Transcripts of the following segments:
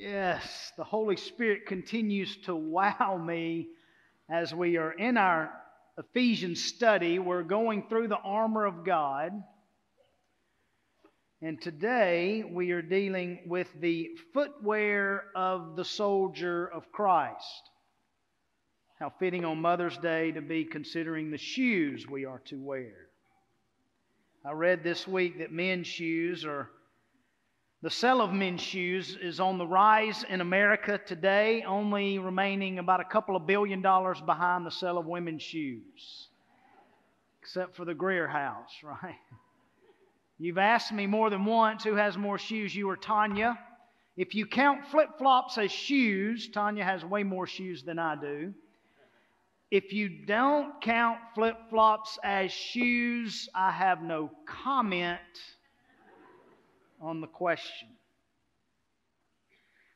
Yes, the Holy Spirit continues to wow me as we are in our Ephesians study. We're going through the armor of God. And today we are dealing with the footwear of the soldier of Christ. How fitting on Mother's Day to be considering the shoes we are to wear. I read this week that men's shoes are the sale of men's shoes is on the rise in America today, only remaining about a couple of billion dollars behind the sale of women's shoes, except for the Greer house, right? You've asked me more than once who has more shoes, you or Tanya. If you count flip flops as shoes, Tanya has way more shoes than I do. If you don't count flip flops as shoes, I have no comment on the question.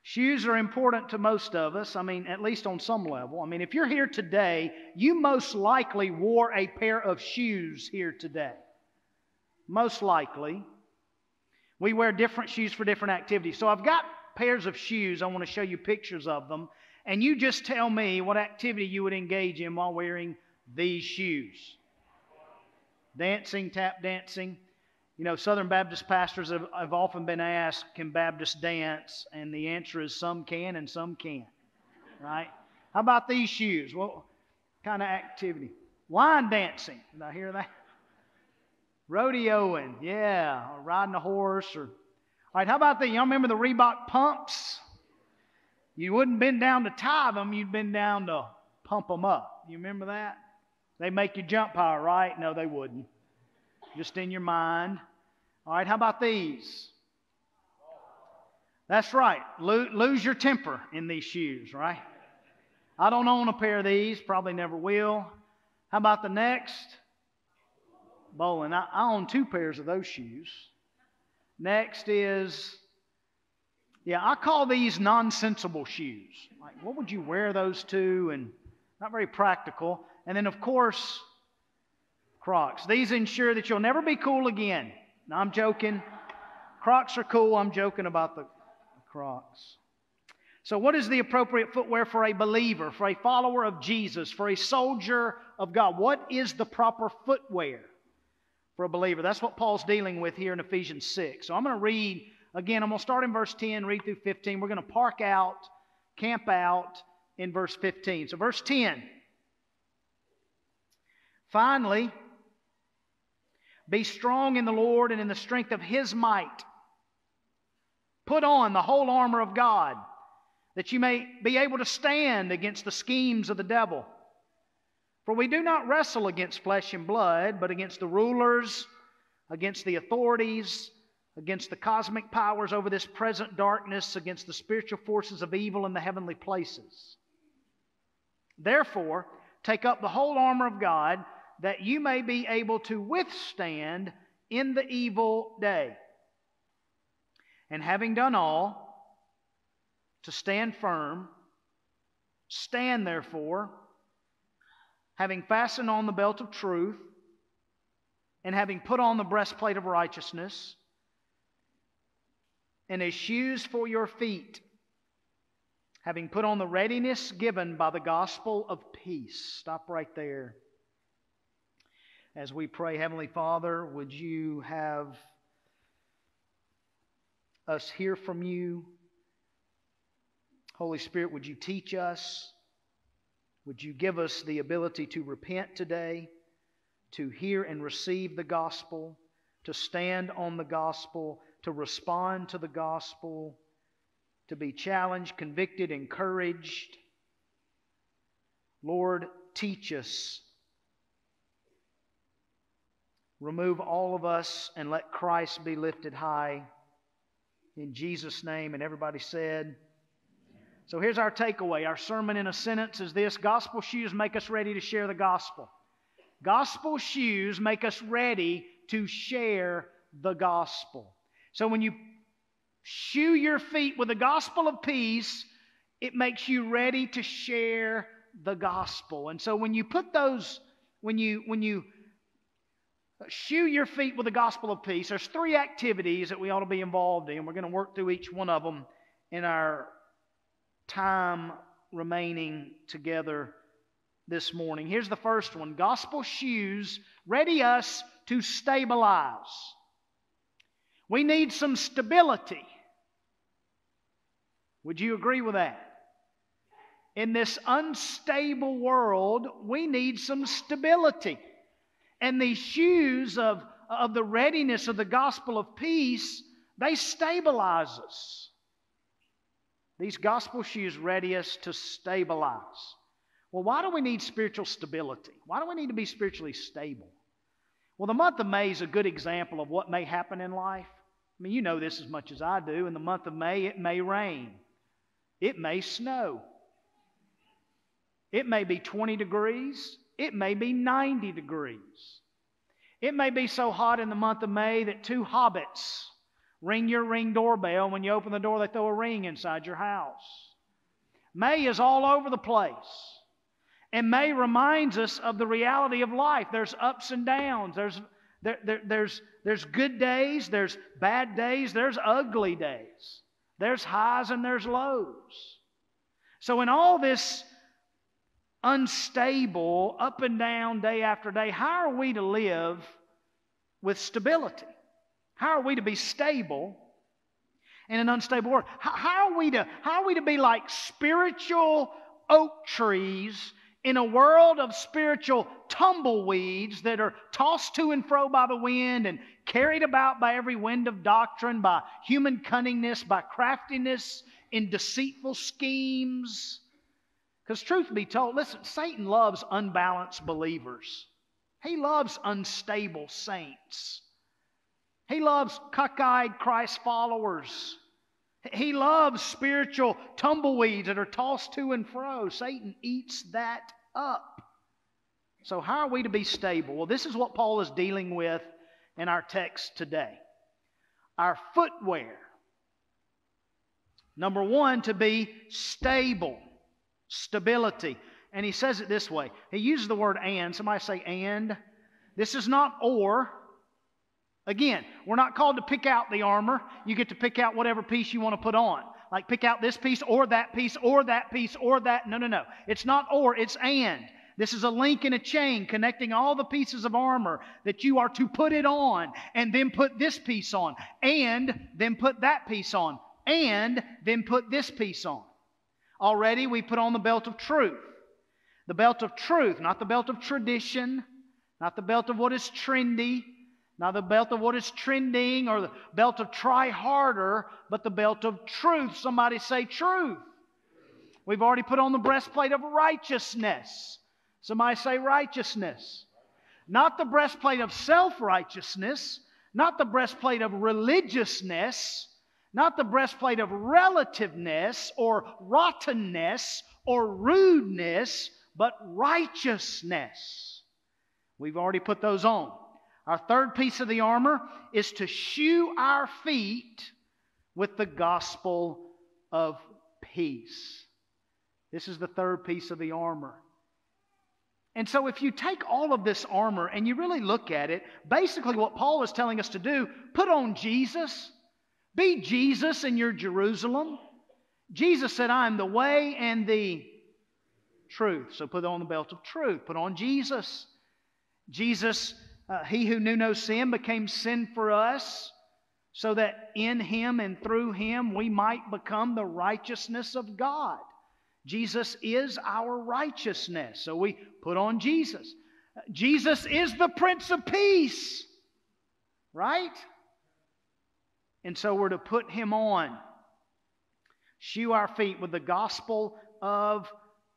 Shoes are important to most of us, I mean, at least on some level. I mean, if you're here today, you most likely wore a pair of shoes here today. Most likely. We wear different shoes for different activities. So I've got pairs of shoes. I want to show you pictures of them. And you just tell me what activity you would engage in while wearing these shoes dancing, tap dancing. You know, Southern Baptist pastors have, have often been asked, can Baptists dance? And the answer is some can and some can't. Right? How about these shoes? What kind of activity? Line dancing. Did I hear that? Rodeoing, yeah, or riding a horse, or all right. How about the? Y'all remember the Reebok pumps? You wouldn't been down to tie them; you'd been down to pump them up. You remember that? They make you jump higher, right? No, they wouldn't just in your mind. All right, how about these? That's right. Lo- lose your temper in these shoes, right? I don't own a pair of these, probably never will. How about the next? Bowling. I, own two pairs of those shoes. Next is, yeah, I call these nonsensible shoes. Like, what would you wear those to? And not very practical. And then, of course, Crocs. These ensure that you'll never be cool again. Now, I'm joking. Crocs are cool. I'm joking about the Crocs. So, what is the appropriate footwear for a believer, for a follower of Jesus, for a soldier of God? What is the proper footwear for a believer? That's what Paul's dealing with here in Ephesians 6. So, I'm going to read again. I'm going to start in verse 10, read through 15. We're going to park out, camp out in verse 15. So, verse 10. Finally, be strong in the Lord and in the strength of His might. Put on the whole armor of God, that you may be able to stand against the schemes of the devil. For we do not wrestle against flesh and blood, but against the rulers, against the authorities, against the cosmic powers over this present darkness, against the spiritual forces of evil in the heavenly places. Therefore, take up the whole armor of God that you may be able to withstand in the evil day. And having done all, to stand firm, stand therefore, having fastened on the belt of truth, and having put on the breastplate of righteousness, and as shoes for your feet, having put on the readiness given by the gospel of peace. Stop right there as we pray, Heavenly Father, would you have us hear from you? Holy Spirit, would you teach us? Would you give us the ability to repent today, to hear and receive the gospel, to stand on the gospel, to respond to the gospel, to be challenged, convicted, encouraged? Lord, teach us Remove all of us and let Christ be lifted high. In Jesus' name. And everybody said, so here's our takeaway. Our sermon in a sentence is this Gospel shoes make us ready to share the gospel. Gospel shoes make us ready to share the gospel. So when you shoe your feet with the gospel of peace, it makes you ready to share the gospel. And so when you put those, when you when you shoe your feet with the gospel of peace. There's three activities that we ought to be involved in. We're going to work through each one of them in our time remaining together this morning. Here's the first one Gospel shoes ready us to stabilize. We need some stability. Would you agree with that? In this unstable world, we need some stability. And these shoes of, of the readiness of the gospel of peace, they stabilize us. These gospel shoes ready us to stabilize. Well, why do we need spiritual stability? Why do we need to be spiritually stable? Well, the month of May is a good example of what may happen in life. I mean, you know this as much as I do. In the month of May, it may rain, it may snow, it may be 20 degrees, it may be 90 degrees. It may be so hot in the month of May that two hobbits ring your ring doorbell. When you open the door, they throw a ring inside your house. May is all over the place. And May reminds us of the reality of life. There's ups and downs. There's, there, there, there's, there's good days, there's bad days, there's ugly days. There's highs and there's lows. So, in all this unstable, up and down, day after day, how are we to live with stability? How are we to be stable in an unstable world? How, are we to, how are we to be like spiritual oak trees in a world of spiritual tumbleweeds that are tossed to and fro by the wind and carried about by every wind of doctrine, by human cunningness, by craftiness in deceitful schemes. Because, truth be told, listen, Satan loves unbalanced believers, he loves unstable saints, he loves cockeyed Christ followers. He loves spiritual tumbleweeds that are tossed to and fro. Satan eats that up. So, how are we to be stable? Well, this is what Paul is dealing with in our text today. Our footwear. Number one, to be stable, stability. And he says it this way. He uses the word and. Somebody say and. This is not or. Again, we're not called to pick out the armor. You get to pick out whatever piece you want to put on. Like pick out this piece or that piece or that piece or that. No, no, no. It's not or, it's and. This is a link in a chain connecting all the pieces of armor that you are to put it on and then put this piece on and then put that piece on and then put this piece on. Already we put on the belt of truth. The belt of truth, not the belt of tradition, not the belt of what is trendy, not the belt of what is trending or the belt of try harder, but the belt of truth. Somebody say truth. We've already put on the breastplate of righteousness. Somebody say righteousness. Not the breastplate of self righteousness, not the breastplate of religiousness, not the breastplate of relativeness or rottenness or rudeness, but righteousness. We've already put those on. Our third piece of the armor is to shoe our feet with the gospel of peace. This is the third piece of the armor. And so, if you take all of this armor and you really look at it, basically what Paul is telling us to do put on Jesus, be Jesus in your Jerusalem. Jesus said, I am the way and the truth. So, put on the belt of truth, put on Jesus. Jesus uh, he who knew no sin became sin for us, so that in him and through him we might become the righteousness of God. Jesus is our righteousness. So we put on Jesus. Jesus is the Prince of Peace, right? And so we're to put him on. Shoe our feet with the gospel of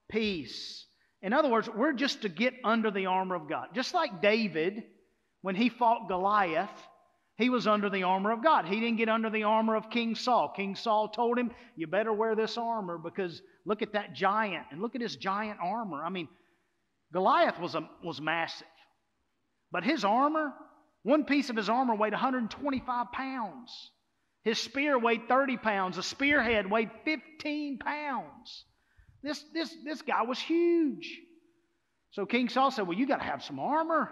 peace. In other words, we're just to get under the armor of God. Just like David when he fought Goliath, he was under the armor of God. He didn't get under the armor of King Saul. King Saul told him, You better wear this armor because look at that giant and look at his giant armor. I mean, Goliath was, a, was massive. But his armor, one piece of his armor weighed 125 pounds. His spear weighed 30 pounds. A spearhead weighed 15 pounds. This, this, this guy was huge. So King Saul said, Well, you got to have some armor.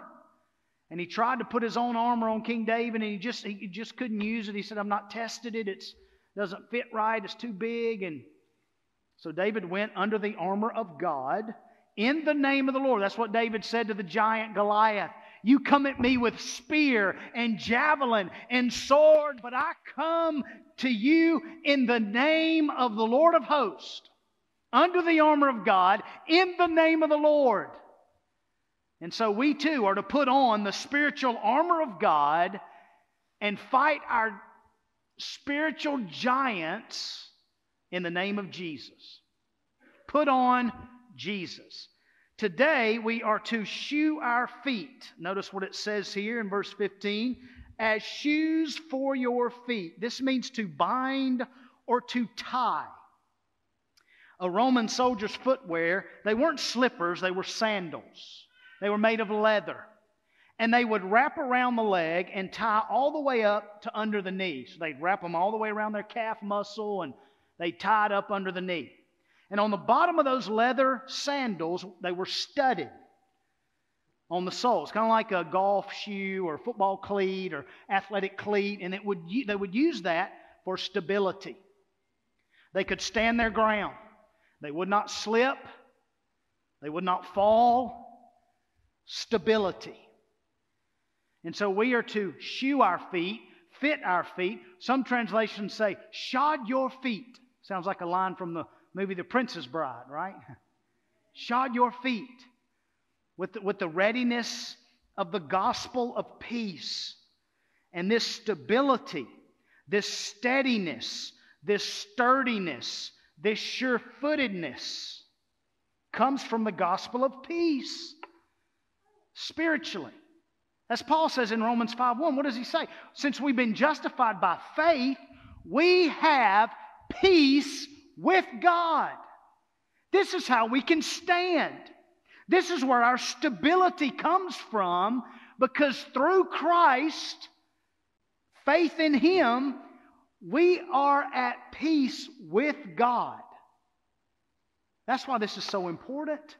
And he tried to put his own armor on King David, and he just, he just couldn't use it. He said, I'm not tested it. It's, doesn't fit right, it's too big. And so David went under the armor of God in the name of the Lord. That's what David said to the giant Goliath. You come at me with spear and javelin and sword, but I come to you in the name of the Lord of hosts, under the armor of God, in the name of the Lord. And so we too are to put on the spiritual armor of God and fight our spiritual giants in the name of Jesus. Put on Jesus. Today we are to shoe our feet. Notice what it says here in verse 15 as shoes for your feet. This means to bind or to tie. A Roman soldier's footwear, they weren't slippers, they were sandals. They were made of leather. And they would wrap around the leg and tie all the way up to under the knee. So they'd wrap them all the way around their calf muscle and they tied up under the knee. And on the bottom of those leather sandals, they were studded on the soles, kind of like a golf shoe or football cleat or athletic cleat, and it would, they would use that for stability. They could stand their ground. They would not slip. They would not fall. Stability. And so we are to shoe our feet, fit our feet. Some translations say, shod your feet. Sounds like a line from the movie The Princess Bride, right? Shod your feet with the, with the readiness of the gospel of peace. And this stability, this steadiness, this sturdiness, this sure footedness comes from the gospel of peace spiritually. As Paul says in Romans 5 1, what does he say? Since we've been justified by faith, we have peace with God. This is how we can stand. This is where our stability comes from because through Christ, faith in Him, we are at peace with God. That's why this is so important.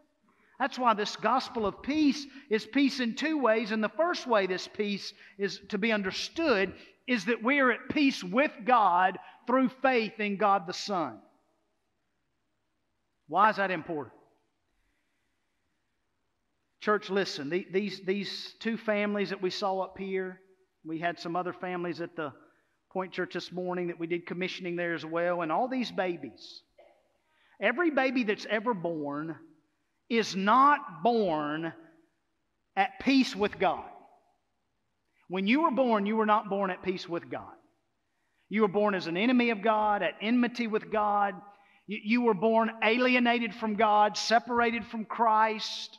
That's why this gospel of peace is peace in two ways. And the first way this peace is to be understood is that we are at peace with God through faith in God the Son. Why is that important? Church, listen, these, these two families that we saw up here, we had some other families at the Point Church this morning that we did commissioning there as well, and all these babies. Every baby that's ever born is not born at peace with God. When you were born, you were not born at peace with God. You were born as an enemy of God, at enmity with God. You, were born alienated from God, separated from Christ,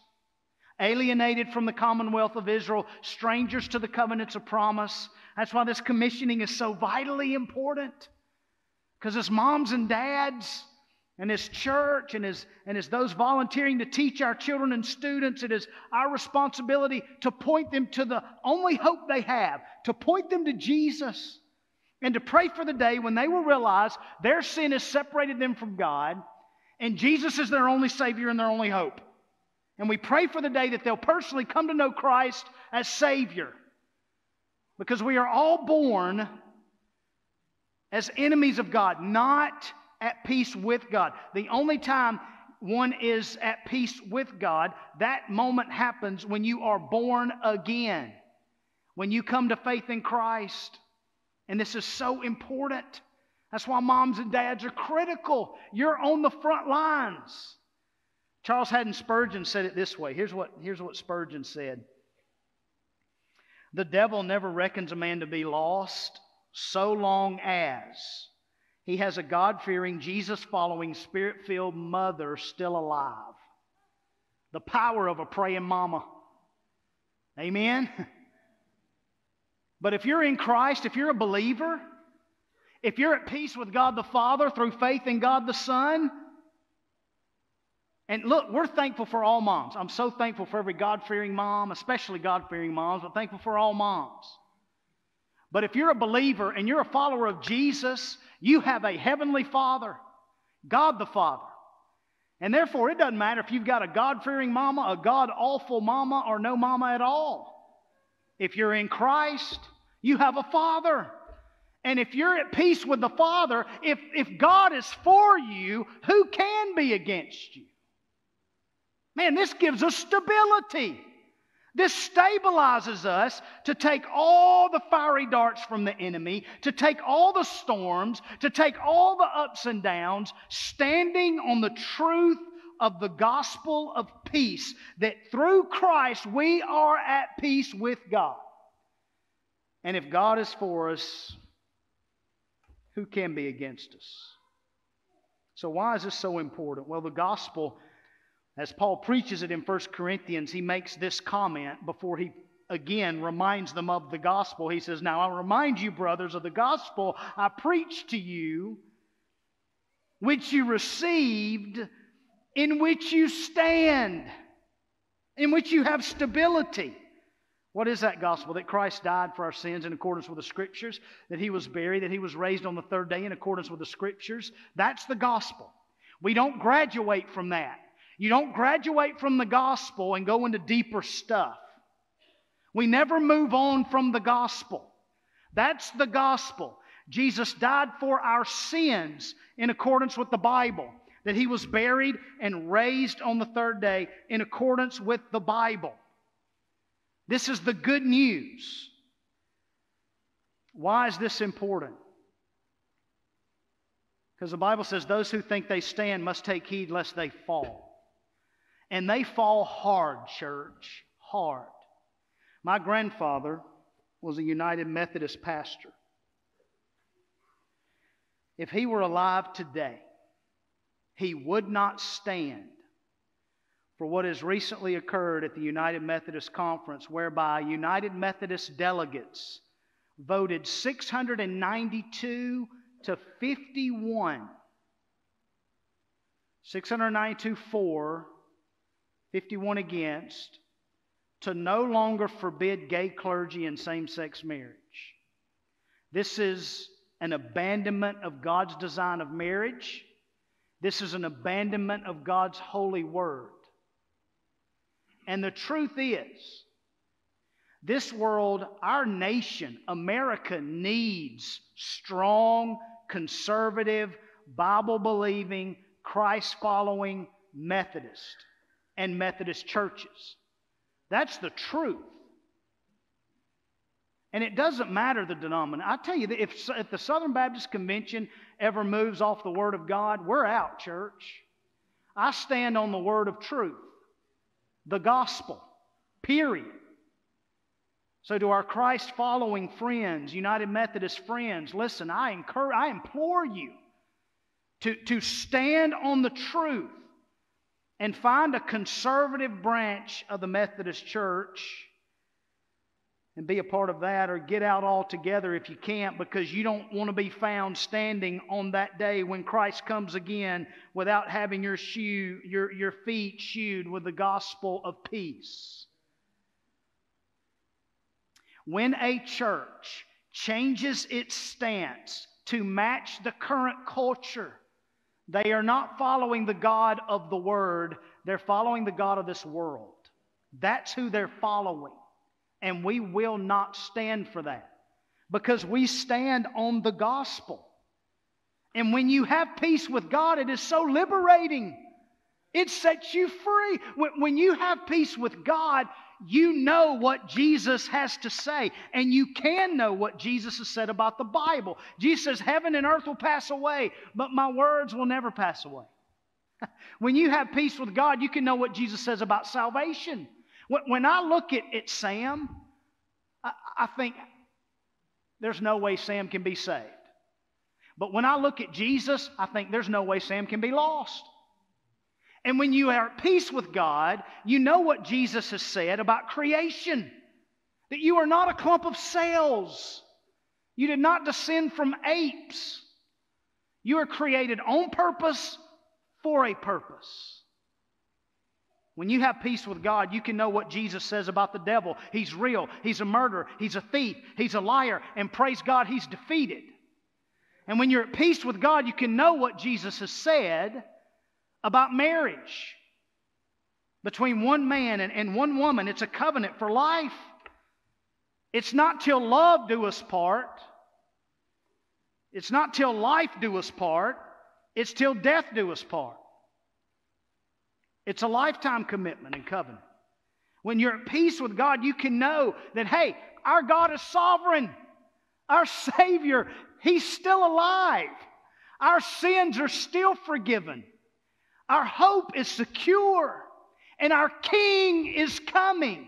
alienated from the commonwealth of Israel, strangers to the covenants of promise. That's why this commissioning is so vitally important. Because as moms and dads, and as church and as, and as those volunteering to teach our children and students, it is our responsibility to point them to the only hope they have, to point them to Jesus, and to pray for the day when they will realize their sin has separated them from God, and Jesus is their only Savior and their only hope. And we pray for the day that they'll personally come to know Christ as Savior. Because we are all born as enemies of God, not at peace with God. The only time one is at peace with God, that moment happens when you are born again, when you come to faith in Christ. And this is so important. That's why moms and dads are critical. You're on the front lines. Charles Haddon Spurgeon said it this way. Here's what, here's what Spurgeon said The devil never reckons a man to be lost so long as he has a God fearing, Jesus following, spirit filled mother still alive. The power of a praying mama. Amen? But if you're in Christ, if you're a believer, if you're at peace with God the Father through faith in God the Son, and look, we're thankful for all moms. I'm so thankful for every God fearing mom, especially God fearing moms, but thankful for all moms. But if you're a believer and you're a follower of Jesus, you have a heavenly Father, God the Father. And therefore, it doesn't matter if you've got a God fearing mama, a God awful mama, or no mama at all. If you're in Christ, you have a Father. And if you're at peace with the Father, if, if God is for you, who can be against you? Man, this gives us stability. This stabilizes us to take all the fiery darts from the enemy, to take all the storms, to take all the ups and downs, standing on the truth of the gospel of peace, that through Christ we are at peace with God. And if God is for us, who can be against us? So, why is this so important? Well, the gospel as Paul preaches it in 1 Corinthians, he makes this comment before he again reminds them of the gospel. He says, Now I remind you, brothers, of the gospel I preached to you, which you received, in which you stand, in which you have stability. What is that gospel? That Christ died for our sins in accordance with the Scriptures, that He was buried, that He was raised on the third day in accordance with the Scriptures. That's the gospel. We don't graduate from that. You don't graduate from the gospel and go into deeper stuff. We never move on from the gospel. That's the gospel. Jesus died for our sins in accordance with the Bible, that he was buried and raised on the third day in accordance with the Bible. This is the good news. Why is this important? Because the Bible says those who think they stand must take heed lest they fall. And they fall hard, church, hard. My grandfather was a United Methodist pastor. If he were alive today, he would not stand for what has recently occurred at the United Methodist Conference, whereby United Methodist delegates voted 692 to 51. 692 for, 51 against, to no longer forbid gay clergy and same sex marriage. This is an abandonment of God's design of marriage. This is an abandonment of God's holy word. And the truth is, this world, our nation, America, needs strong, conservative, Bible believing, Christ following Methodist and Methodist churches. That's the truth. And it doesn't matter the denomination. I tell you, if, if the Southern Baptist Convention ever moves off the Word of God, we're out, church. I stand on the Word of truth, the gospel, period. So, to our Christ following friends, United Methodist friends, listen, I, encourage, I implore you to, to stand on the truth and find a conservative branch of the Methodist Church and be a part of that, or get out altogether if you can't because you don't want to be found standing on that day when Christ comes again without having your, shoe, your, your feet shoed with the gospel of peace. When a church changes its stance to match the current culture, they are not following the God of the Word, they're following the God of this world. That's who they're following. And we will not stand for that because we stand on the gospel. And when you have peace with God, it is so liberating. It sets you free. When you have peace with God, you know what Jesus has to say, and you can know what Jesus has said about the Bible. Jesus says, Heaven and earth will pass away, but my words will never pass away. when you have peace with God, you can know what Jesus says about salvation. When I look at, at Sam, I, I think there's no way Sam can be saved. But when I look at Jesus, I think there's no way Sam can be lost. And when you are at peace with God, you know what Jesus has said about creation that you are not a clump of cells. You did not descend from apes. You are created on purpose for a purpose. When you have peace with God, you can know what Jesus says about the devil. He's real, he's a murderer, he's a thief, he's a liar, and praise God, he's defeated. And when you're at peace with God, you can know what Jesus has said about marriage between one man and, and one woman. It's a covenant for life. It's not till love do us part. It's not till life do us part, it's till death do us part. It's a lifetime commitment and covenant. When you're at peace with God, you can know that, hey, our God is sovereign. Our Savior, He's still alive. Our sins are still forgiven. Our hope is secure. And our King is coming.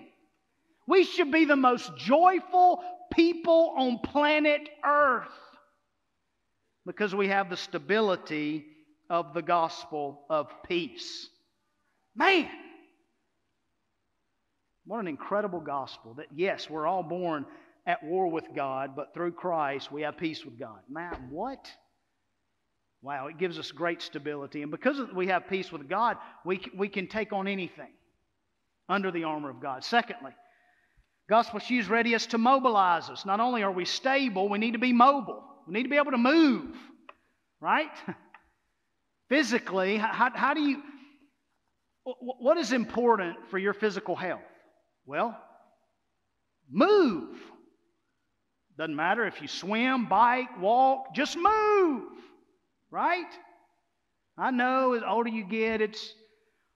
We should be the most joyful people on planet Earth because we have the stability of the gospel of peace. Man, what an incredible gospel that, yes, we're all born at war with God, but through Christ we have peace with God. Man, what? Wow, it gives us great stability. And because we have peace with God, we, we can take on anything under the armor of God. Secondly, gospel shoes ready us to mobilize us. Not only are we stable, we need to be mobile. We need to be able to move, right? Physically, how, how do you, what is important for your physical health? Well, move. Doesn't matter if you swim, bike, walk, just move, right? I know as older you get, it's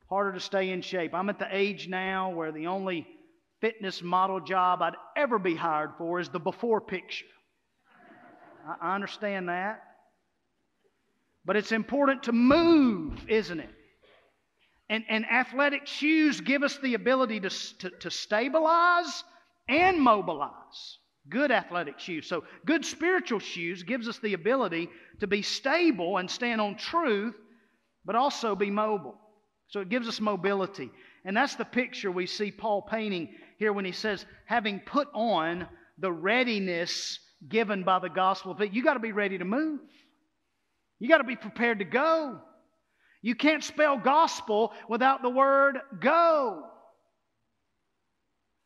harder to stay in shape. I'm at the age now where the only fitness model job I'd ever be hired for is the before picture. I understand that. But it's important to move, isn't it? And, and athletic shoes give us the ability to, to, to stabilize and mobilize. Good athletic shoes. So, good spiritual shoes gives us the ability to be stable and stand on truth, but also be mobile. So, it gives us mobility. And that's the picture we see Paul painting here when he says, having put on the readiness given by the gospel, that you got to be ready to move. You got to be prepared to go. You can't spell gospel without the word go.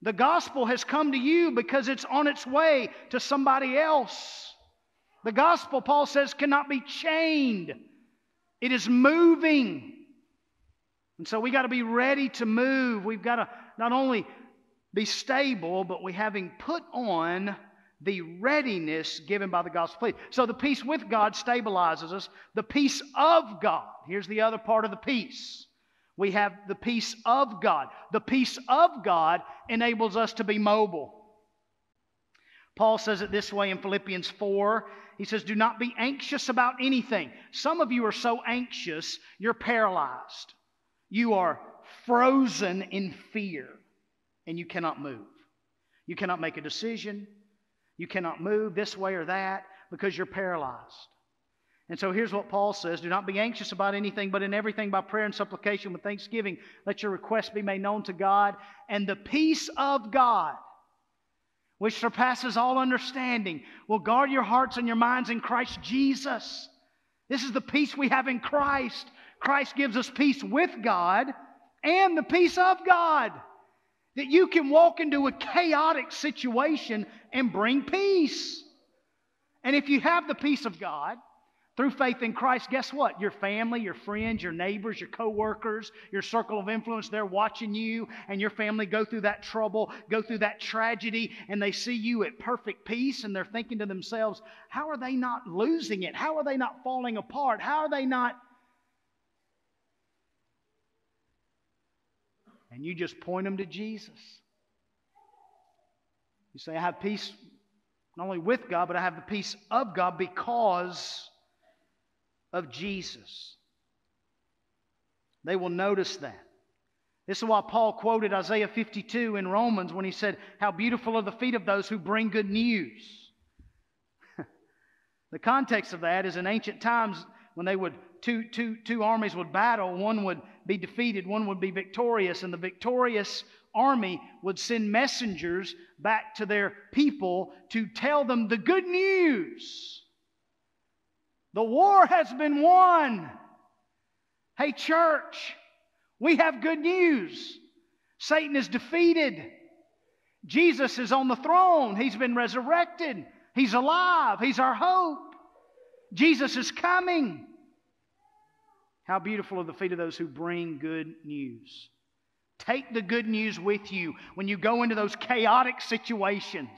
The gospel has come to you because it's on its way to somebody else. The gospel, Paul says, cannot be chained, it is moving. And so we got to be ready to move. We've got to not only be stable, but we having put on the readiness given by the gospel. So the peace with God stabilizes us. The peace of God. Here's the other part of the peace. We have the peace of God. The peace of God enables us to be mobile. Paul says it this way in Philippians 4. He says, Do not be anxious about anything. Some of you are so anxious, you're paralyzed. You are frozen in fear, and you cannot move. You cannot make a decision. You cannot move this way or that because you're paralyzed. And so here's what Paul says Do not be anxious about anything, but in everything by prayer and supplication with thanksgiving, let your requests be made known to God. And the peace of God, which surpasses all understanding, will guard your hearts and your minds in Christ Jesus. This is the peace we have in Christ. Christ gives us peace with God and the peace of God that you can walk into a chaotic situation and bring peace. And if you have the peace of God through faith in Christ, guess what? Your family, your friends, your neighbors, your coworkers, your circle of influence, they're watching you and your family go through that trouble, go through that tragedy, and they see you at perfect peace and they're thinking to themselves, how are they not losing it? How are they not falling apart? How are they not and you just point them to Jesus. You say, I have peace not only with God, but I have the peace of God because of Jesus. They will notice that. This is why Paul quoted Isaiah 52 in Romans when he said, How beautiful are the feet of those who bring good news. the context of that is in ancient times when they would two, two, two armies would battle, one would be defeated, one would be victorious, and the victorious army would send messengers back to their people to tell them the good news. The war has been won. Hey, church, we have good news. Satan is defeated. Jesus is on the throne. He's been resurrected. He's alive. He's our hope. Jesus is coming. How beautiful are the feet of those who bring good news. Take the good news with you when you go into those chaotic situations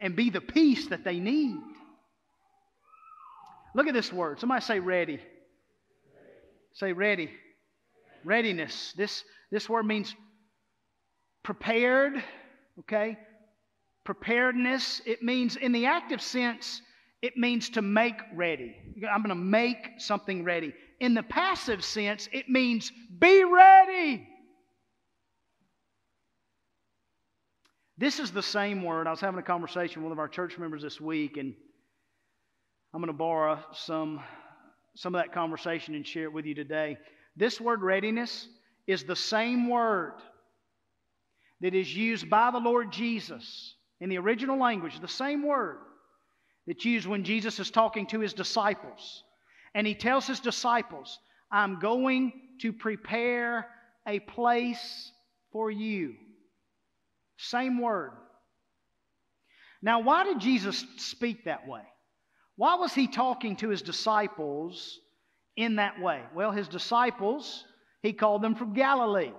and be the peace that they need. Look at this word. Somebody say ready. Say ready. Readiness. This, this word means prepared, okay? Preparedness. It means, in the active sense, it means to make ready. I'm going to make something ready. In the passive sense, it means be ready. This is the same word. I was having a conversation with one of our church members this week, and I'm going to borrow some, some of that conversation and share it with you today. This word readiness is the same word that is used by the Lord Jesus in the original language, the same word that's used when Jesus is talking to his disciples. And he tells his disciples, I'm going to prepare a place for you. Same word. Now, why did Jesus speak that way? Why was he talking to his disciples in that way? Well, his disciples, he called them from Galilee.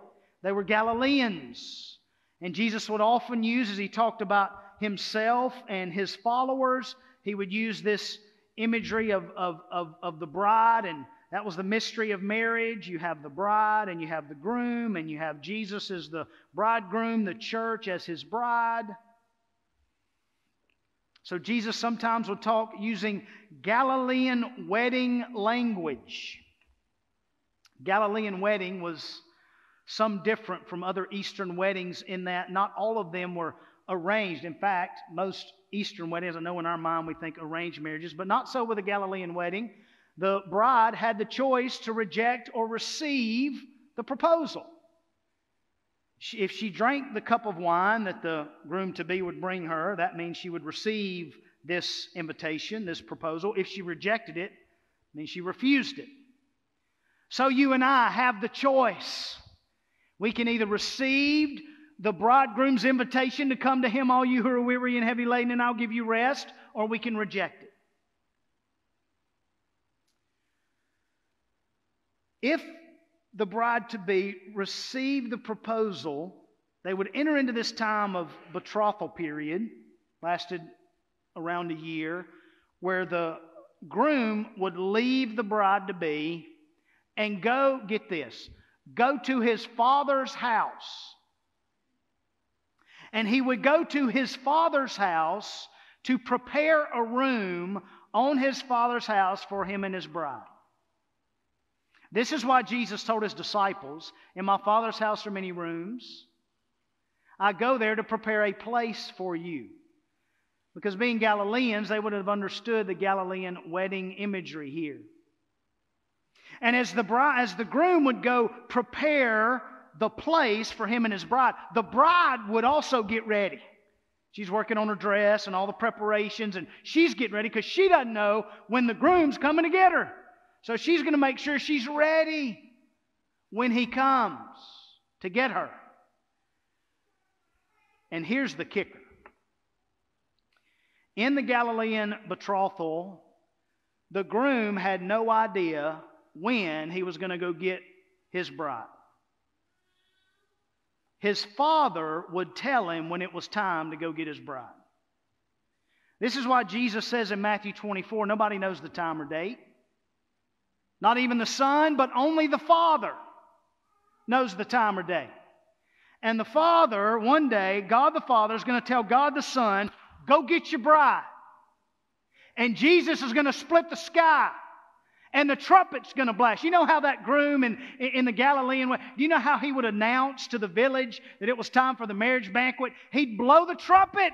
They were Galileans. And Jesus would often use, as he talked about himself and his followers, he would use this imagery of, of, of, of the bride and that was the mystery of marriage. You have the bride and you have the groom, and you have Jesus as the bridegroom, the church as his bride. So Jesus sometimes would talk using Galilean wedding language. Galilean wedding was some different from other Eastern weddings in that not all of them were arranged. In fact, most Eastern weddings, I know in our mind we think arranged marriages, but not so with a Galilean wedding the bride had the choice to reject or receive the proposal. If she drank the cup of wine that the groom to be would bring her, that means she would receive this invitation, this proposal. If she rejected it, means she refused it. So you and I have the choice. We can either receive the bridegroom's invitation to come to him, all you who are weary and heavy laden, and I'll give you rest, or we can reject it. If the bride to be received the proposal, they would enter into this time of betrothal period, lasted around a year, where the groom would leave the bride to be and go, get this, go to his father's house. And he would go to his father's house to prepare a room on his father's house for him and his bride. This is why Jesus told his disciples, In my Father's house are many rooms. I go there to prepare a place for you. Because being Galileans, they would have understood the Galilean wedding imagery here. And as the, bride, as the groom would go prepare the place for him and his bride, the bride would also get ready. She's working on her dress and all the preparations, and she's getting ready because she doesn't know when the groom's coming to get her. So she's going to make sure she's ready when he comes to get her. And here's the kicker in the Galilean betrothal, the groom had no idea when he was going to go get his bride. His father would tell him when it was time to go get his bride. This is why Jesus says in Matthew 24 nobody knows the time or date. Not even the Son, but only the Father knows the time or day. And the Father, one day, God the Father is going to tell God the Son, go get your bride. And Jesus is going to split the sky. And the trumpet's going to blast. You know how that groom in, in the Galilean way, do you know how he would announce to the village that it was time for the marriage banquet? He'd blow the trumpet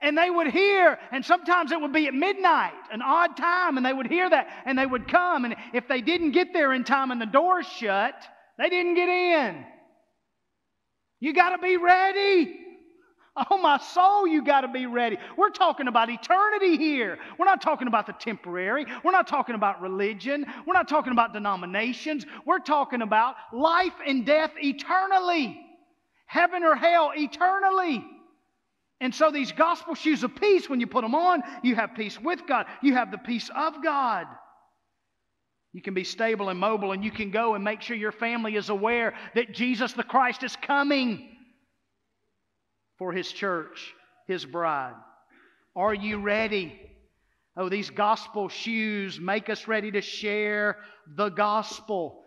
and they would hear, and sometimes it would be at midnight, an odd time, and they would hear that, and they would come. And if they didn't get there in time and the doors shut, they didn't get in. You got to be ready. Oh, my soul, you got to be ready. We're talking about eternity here. We're not talking about the temporary. We're not talking about religion. We're not talking about denominations. We're talking about life and death eternally, heaven or hell eternally. And so these gospel shoes of peace, when you put them on, you have peace with God. You have the peace of God. You can be stable and mobile, and you can go and make sure your family is aware that Jesus the Christ is coming for his church, his bride. Are you ready? Oh, these gospel shoes make us ready to share the gospel.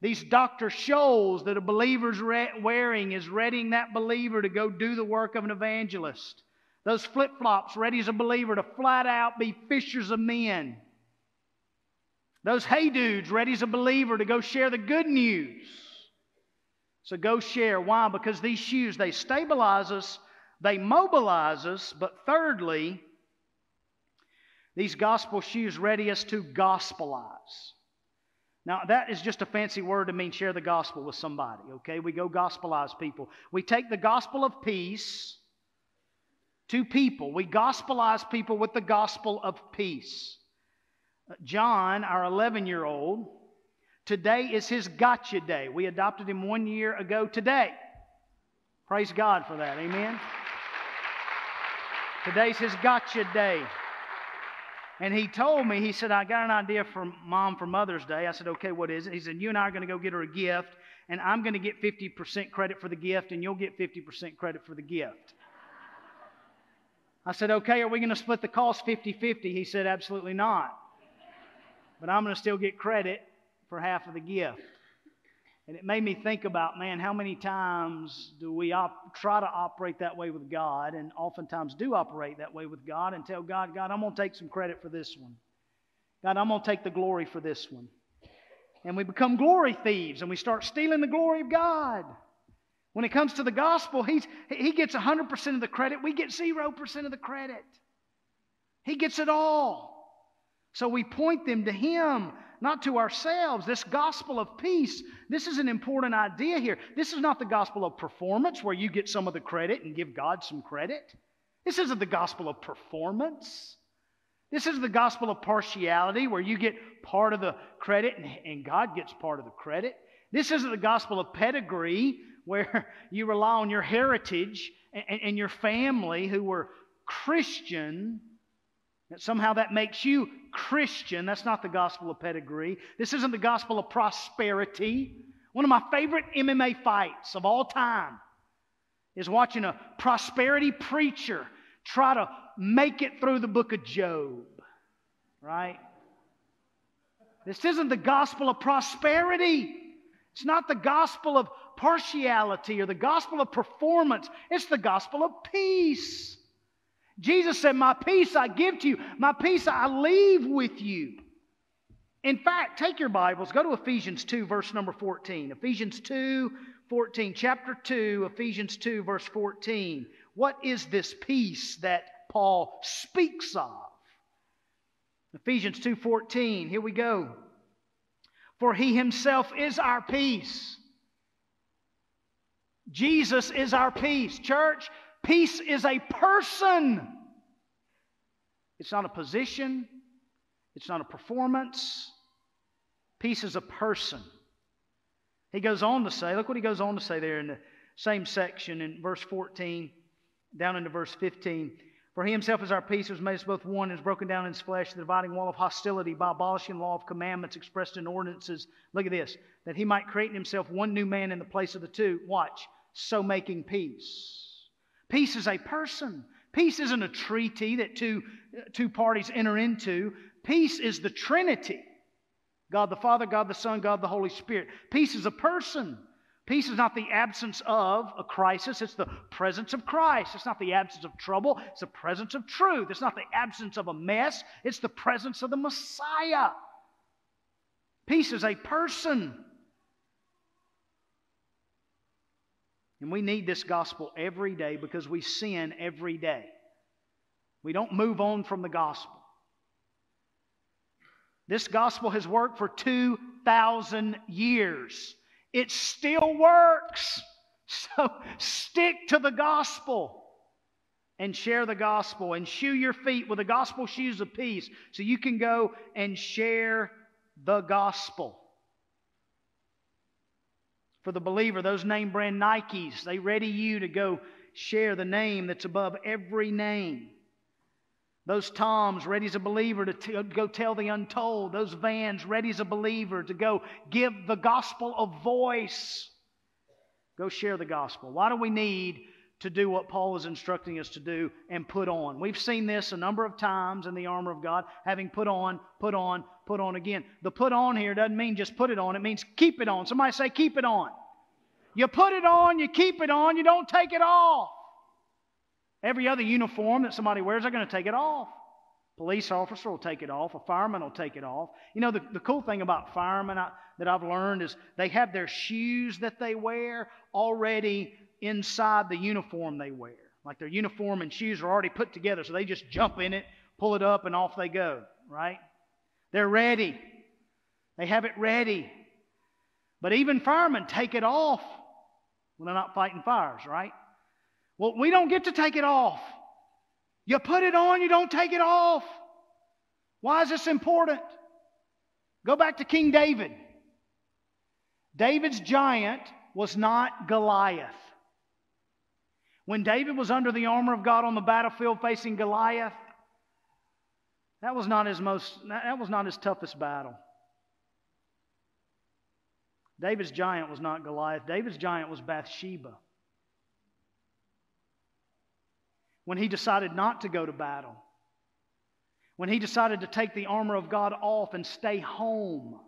These Dr. Scholl's that a believer's wearing is readying that believer to go do the work of an evangelist. Those flip flops ready as a believer to flat out be fishers of men. Those hey dudes ready as a believer to go share the good news. So go share. Why? Because these shoes, they stabilize us, they mobilize us, but thirdly, these gospel shoes ready us to gospelize. Now, that is just a fancy word to mean share the gospel with somebody, okay? We go gospelize people. We take the gospel of peace to people. We gospelize people with the gospel of peace. Uh, John, our 11 year old, today is his gotcha day. We adopted him one year ago today. Praise God for that. Amen. Today's his gotcha day. And he told me, he said, I got an idea for mom for Mother's Day. I said, okay, what is it? He said, you and I are going to go get her a gift, and I'm going to get 50% credit for the gift, and you'll get 50% credit for the gift. I said, okay, are we going to split the cost 50 50? He said, absolutely not. But I'm going to still get credit for half of the gift. And it made me think about, man, how many times do we op- try to operate that way with God, and oftentimes do operate that way with God, and tell God, God, I'm going to take some credit for this one. God, I'm going to take the glory for this one. And we become glory thieves, and we start stealing the glory of God. When it comes to the gospel, he's, he gets 100% of the credit. We get 0% of the credit. He gets it all. So we point them to him not to ourselves. This gospel of peace, this is an important idea here. This is not the gospel of performance where you get some of the credit and give God some credit. This isn't the gospel of performance. This is the gospel of partiality where you get part of the credit and, and God gets part of the credit. This isn't the gospel of pedigree where you rely on your heritage and, and your family who were Christian that somehow that makes you Christian. That's not the gospel of pedigree. This isn't the gospel of prosperity. One of my favorite MMA fights of all time is watching a prosperity preacher try to make it through the book of Job. Right? This isn't the gospel of prosperity. It's not the gospel of partiality or the gospel of performance. It's the gospel of peace. Jesus said, My peace I give to you, my peace I leave with you. In fact, take your Bibles, go to Ephesians 2, verse number 14. Ephesians 2, 14. Chapter 2, Ephesians 2, verse 14. What is this peace that Paul speaks of? Ephesians 2:14. Here we go. For he himself is our peace. Jesus is our peace. Church, Peace is a person. It's not a position, it's not a performance. Peace is a person. He goes on to say, look what he goes on to say there in the same section in verse 14, down into verse 15. For he himself is our peace, who has made us both one, and has broken down in his flesh the dividing wall of hostility by abolishing the law of commandments expressed in ordinances. Look at this, that he might create in himself one new man in the place of the two. Watch, so making peace Peace is a person. Peace isn't a treaty that two, two parties enter into. Peace is the Trinity God the Father, God the Son, God the Holy Spirit. Peace is a person. Peace is not the absence of a crisis, it's the presence of Christ. It's not the absence of trouble, it's the presence of truth. It's not the absence of a mess, it's the presence of the Messiah. Peace is a person. And we need this gospel every day because we sin every day. We don't move on from the gospel. This gospel has worked for 2,000 years. It still works. So stick to the gospel and share the gospel and shoe your feet with the gospel shoes of peace so you can go and share the gospel. For the believer, those name brand Nikes, they ready you to go share the name that's above every name. Those Toms, ready as a believer to t- go tell the untold. Those Vans, ready as a believer to go give the gospel a voice. Go share the gospel. Why do we need to do what Paul is instructing us to do and put on. We've seen this a number of times in the armor of God, having put on, put on, put on again. The put on here doesn't mean just put it on, it means keep it on. Somebody say, keep it on. You put it on, you keep it on, you don't take it off. Every other uniform that somebody wears, they're going to take it off. Police officer will take it off. A fireman will take it off. You know, the, the cool thing about firemen I, that I've learned is they have their shoes that they wear already inside the uniform they wear. Like their uniform and shoes are already put together, so they just jump in it, pull it up, and off they go, right? They're ready. They have it ready. But even firemen take it off when they're not fighting fires, right? Well, we don't get to take it off. You put it on, you don't take it off. Why is this important? Go back to King David. David's giant was not Goliath. When David was under the armor of God on the battlefield facing Goliath, that was not his most that was not his toughest battle. David's giant was not Goliath. David's giant was Bathsheba. When he decided not to go to battle, when he decided to take the armor of God off and stay home.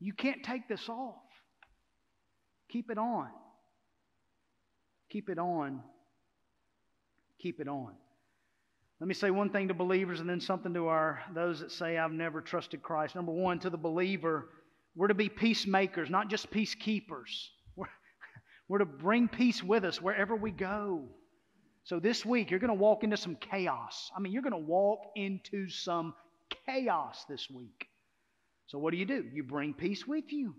You can't take this off. Keep it on. Keep it on. Keep it on. Let me say one thing to believers and then something to our those that say I've never trusted Christ. Number 1 to the believer, we're to be peacemakers, not just peacekeepers. We're, we're to bring peace with us wherever we go. So this week you're going to walk into some chaos. I mean, you're going to walk into some chaos this week. So what do you do? You bring peace with you.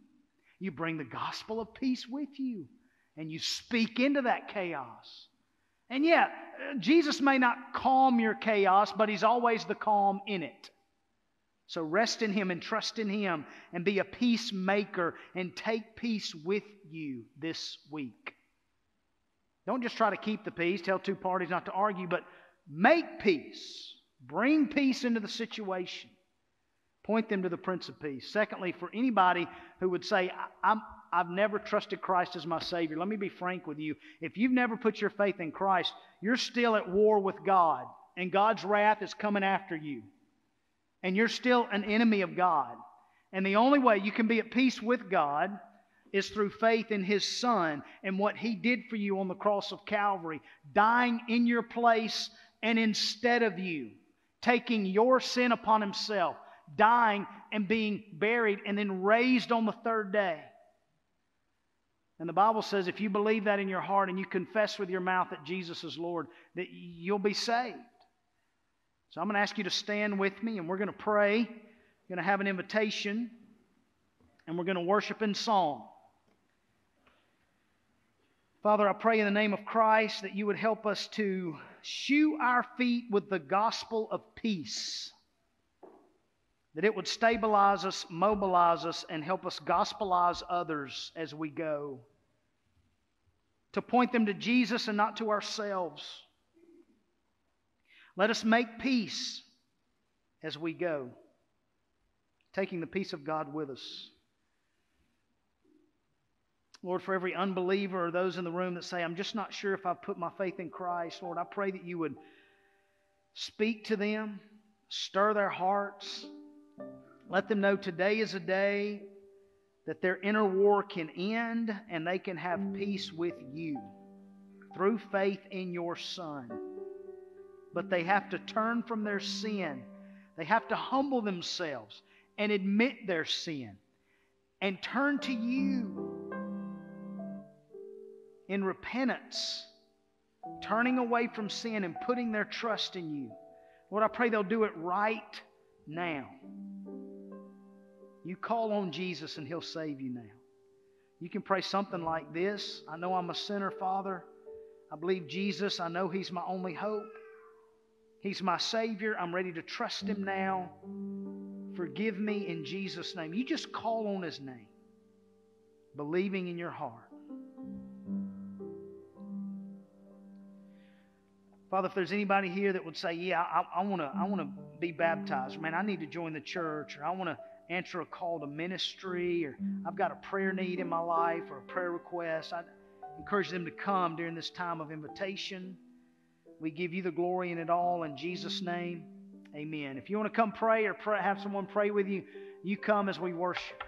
You bring the gospel of peace with you, and you speak into that chaos. And yet, Jesus may not calm your chaos, but He's always the calm in it. So rest in Him and trust in Him and be a peacemaker and take peace with you this week. Don't just try to keep the peace, tell two parties not to argue, but make peace. Bring peace into the situation. Point them to the Prince of Peace. Secondly, for anybody who would say, I'm, I've never trusted Christ as my Savior, let me be frank with you. If you've never put your faith in Christ, you're still at war with God, and God's wrath is coming after you. And you're still an enemy of God. And the only way you can be at peace with God is through faith in His Son and what He did for you on the cross of Calvary, dying in your place and instead of you, taking your sin upon Himself dying and being buried and then raised on the third day. And the Bible says if you believe that in your heart and you confess with your mouth that Jesus is Lord, that you'll be saved. So I'm going to ask you to stand with me and we're going to pray. We're going to have an invitation and we're going to worship in song. Father, I pray in the name of Christ that you would help us to shoe our feet with the gospel of peace that it would stabilize us, mobilize us, and help us gospelize others as we go. To point them to Jesus and not to ourselves. Let us make peace as we go, taking the peace of God with us. Lord, for every unbeliever or those in the room that say, I'm just not sure if I've put my faith in Christ, Lord, I pray that you would speak to them, stir their hearts let them know today is a day that their inner war can end and they can have peace with you through faith in your Son. But they have to turn from their sin. They have to humble themselves and admit their sin and turn to you in repentance, turning away from sin and putting their trust in you. Lord, I pray they'll do it right now. You call on Jesus and He'll save you now. You can pray something like this I know I'm a sinner, Father. I believe Jesus. I know He's my only hope. He's my Savior. I'm ready to trust Him now. Forgive me in Jesus' name. You just call on His name, believing in your heart. Father, if there's anybody here that would say, Yeah, I, I want to I wanna be baptized, man, I need to join the church, or I want to answer a call to ministry, or I've got a prayer need in my life or a prayer request. I, encourage them to come during this time of invitation. We give you the glory in it all in Jesus' name. Amen. If you want to come pray or pray, have someone pray with you, you come as we worship.